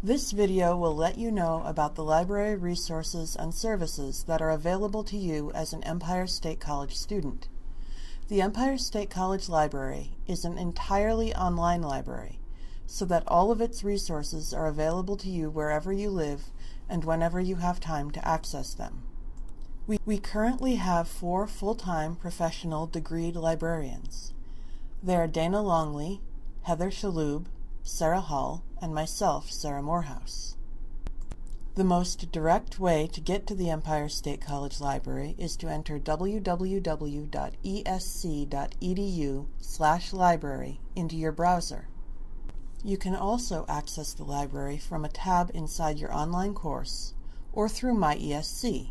This video will let you know about the library resources and services that are available to you as an Empire State College student. The Empire State College Library is an entirely online library, so that all of its resources are available to you wherever you live and whenever you have time to access them. We, we currently have four full-time professional degreed librarians. They are Dana Longley, Heather Shalhoub, Sarah Hall, and myself, Sarah Morehouse. The most direct way to get to the Empire State College Library is to enter www.esc.edu/library into your browser. You can also access the library from a tab inside your online course or through MyESC.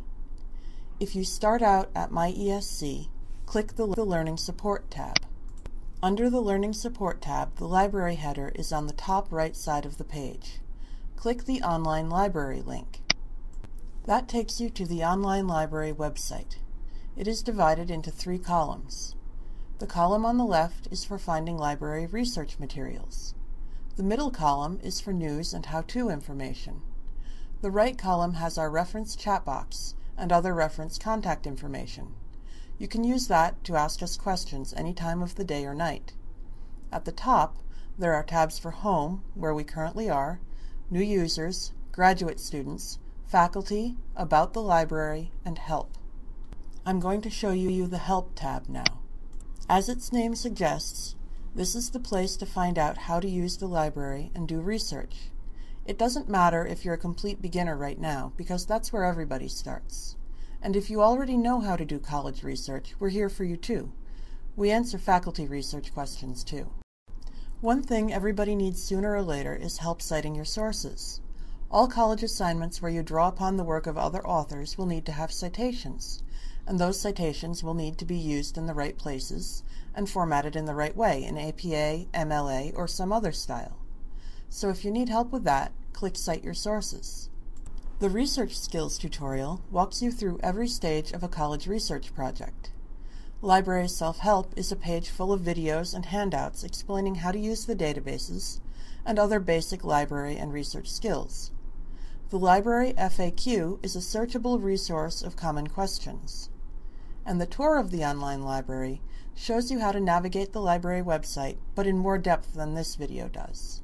If you start out at MyESC, click the Learning Support tab. Under the Learning Support tab, the library header is on the top right side of the page. Click the Online Library link. That takes you to the online library website. It is divided into three columns. The column on the left is for finding library research materials. The middle column is for news and how-to information. The right column has our reference chat box and other reference contact information. You can use that to ask us questions any time of the day or night. At the top, there are tabs for Home, where we currently are, New Users, Graduate Students, Faculty, About the Library, and Help. I'm going to show you the Help tab now. As its name suggests, this is the place to find out how to use the library and do research. It doesn't matter if you're a complete beginner right now, because that's where everybody starts. And if you already know how to do college research, we're here for you too. We answer faculty research questions too. One thing everybody needs sooner or later is help citing your sources. All college assignments where you draw upon the work of other authors will need to have citations, and those citations will need to be used in the right places and formatted in the right way in APA, MLA, or some other style. So if you need help with that, click Cite Your Sources. The Research Skills tutorial walks you through every stage of a college research project. Library Self-Help is a page full of videos and handouts explaining how to use the databases and other basic library and research skills. The Library FAQ is a searchable resource of common questions. And the tour of the online library shows you how to navigate the library website, but in more depth than this video does.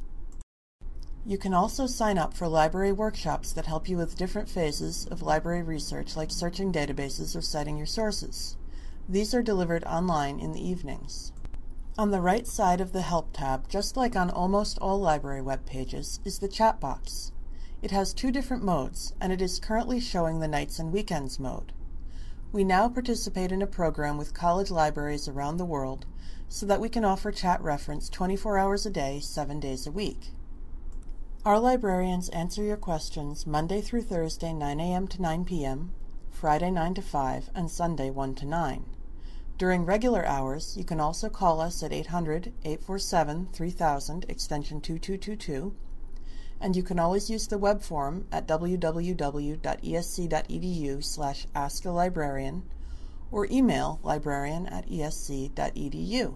You can also sign up for library workshops that help you with different phases of library research like searching databases or citing your sources. These are delivered online in the evenings. On the right side of the Help tab, just like on almost all library web pages, is the chat box. It has two different modes, and it is currently showing the nights and weekends mode. We now participate in a program with college libraries around the world so that we can offer chat reference 24 hours a day, 7 days a week. Our librarians answer your questions Monday through Thursday 9 a.m. to 9 p.m., Friday 9 to 5, and Sunday 1 to 9. During regular hours, you can also call us at 800-847-3000 extension 2222, and you can always use the web form at www.esc.edu slash or email librarian at esc.edu.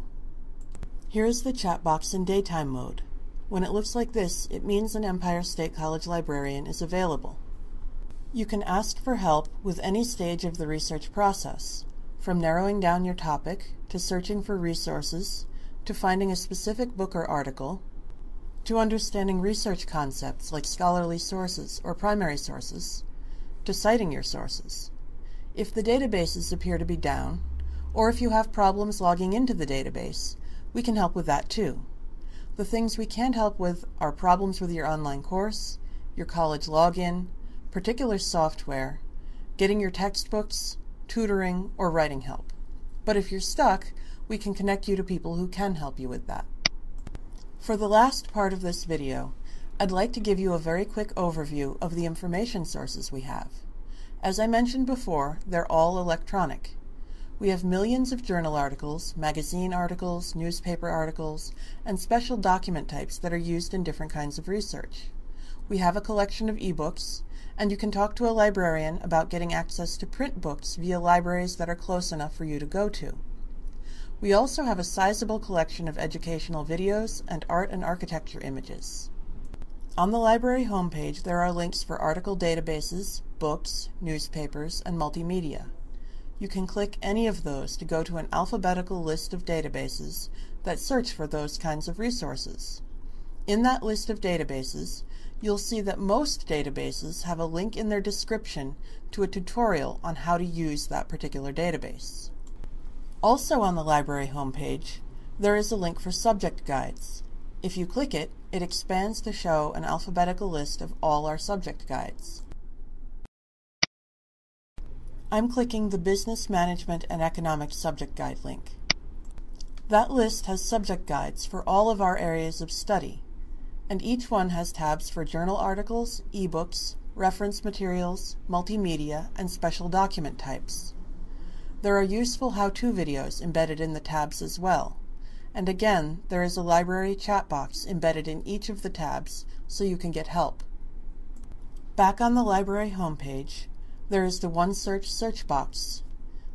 Here is the chat box in daytime mode. When it looks like this, it means an Empire State College librarian is available. You can ask for help with any stage of the research process, from narrowing down your topic, to searching for resources, to finding a specific book or article, to understanding research concepts like scholarly sources or primary sources, to citing your sources. If the databases appear to be down, or if you have problems logging into the database, we can help with that too. The things we can't help with are problems with your online course, your college login, particular software, getting your textbooks, tutoring, or writing help. But if you're stuck, we can connect you to people who can help you with that. For the last part of this video, I'd like to give you a very quick overview of the information sources we have. As I mentioned before, they're all electronic. We have millions of journal articles, magazine articles, newspaper articles, and special document types that are used in different kinds of research. We have a collection of ebooks, and you can talk to a librarian about getting access to print books via libraries that are close enough for you to go to. We also have a sizable collection of educational videos and art and architecture images. On the library homepage, there are links for article databases, books, newspapers, and multimedia. You can click any of those to go to an alphabetical list of databases that search for those kinds of resources. In that list of databases, you'll see that most databases have a link in their description to a tutorial on how to use that particular database. Also on the library homepage, there is a link for subject guides. If you click it, it expands to show an alphabetical list of all our subject guides. I'm clicking the Business Management and Economics Subject Guide link. That list has subject guides for all of our areas of study, and each one has tabs for journal articles, ebooks, reference materials, multimedia, and special document types. There are useful how-to videos embedded in the tabs as well, and again, there is a library chat box embedded in each of the tabs so you can get help. Back on the library homepage, there is the OneSearch search box.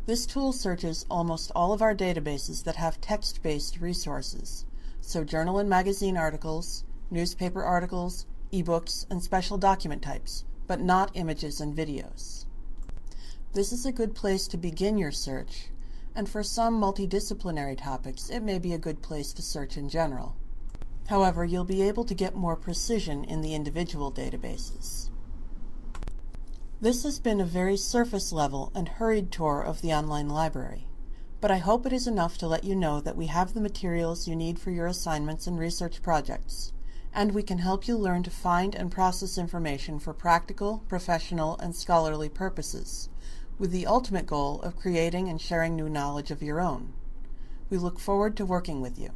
This tool searches almost all of our databases that have text-based resources, so journal and magazine articles, newspaper articles, ebooks, and special document types, but not images and videos. This is a good place to begin your search, and for some multidisciplinary topics, it may be a good place to search in general. However, you'll be able to get more precision in the individual databases. This has been a very surface level and hurried tour of the online library, but I hope it is enough to let you know that we have the materials you need for your assignments and research projects, and we can help you learn to find and process information for practical, professional, and scholarly purposes, with the ultimate goal of creating and sharing new knowledge of your own. We look forward to working with you.